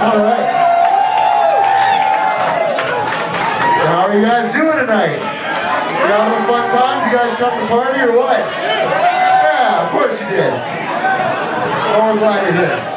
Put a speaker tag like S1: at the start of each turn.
S1: All right. So how are you guys doing tonight? You having a fun time? You guys come to party or what? Yeah, of course you did. Well, we're glad you're here.